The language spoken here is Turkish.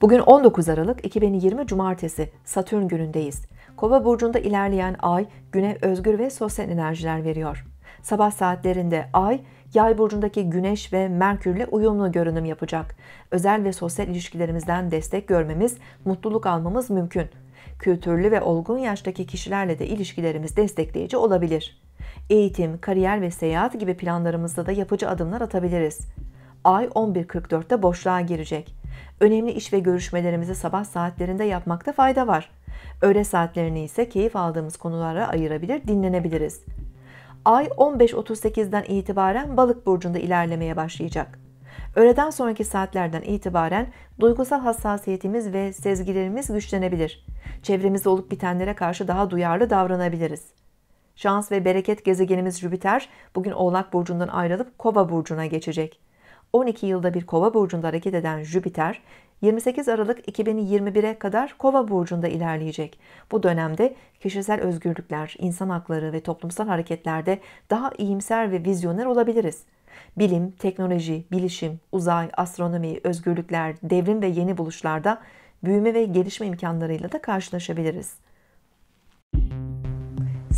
Bugün 19 Aralık 2020 Cumartesi Satürn günündeyiz. Kova burcunda ilerleyen ay güne özgür ve sosyal enerjiler veriyor. Sabah saatlerinde ay Yay burcundaki Güneş ve Merkürle uyumlu görünüm yapacak. Özel ve sosyal ilişkilerimizden destek görmemiz, mutluluk almamız mümkün. Kültürlü ve olgun yaştaki kişilerle de ilişkilerimiz destekleyici olabilir. Eğitim, kariyer ve seyahat gibi planlarımızda da yapıcı adımlar atabiliriz. Ay 11.44'te boşluğa girecek. Önemli iş ve görüşmelerimizi sabah saatlerinde yapmakta fayda var. Öğle saatlerini ise keyif aldığımız konulara ayırabilir, dinlenebiliriz. Ay 15.38'den itibaren balık burcunda ilerlemeye başlayacak. Öğleden sonraki saatlerden itibaren duygusal hassasiyetimiz ve sezgilerimiz güçlenebilir. Çevremizde olup bitenlere karşı daha duyarlı davranabiliriz. Şans ve bereket gezegenimiz Jüpiter bugün Oğlak burcundan ayrılıp Kova burcuna geçecek. 12 yılda bir Kova burcunda hareket eden Jüpiter 28 Aralık 2021'e kadar Kova burcunda ilerleyecek. Bu dönemde kişisel özgürlükler, insan hakları ve toplumsal hareketlerde daha iyimser ve vizyoner olabiliriz. Bilim, teknoloji, bilişim, uzay, astronomi, özgürlükler, devrim ve yeni buluşlarda büyüme ve gelişme imkanlarıyla da karşılaşabiliriz.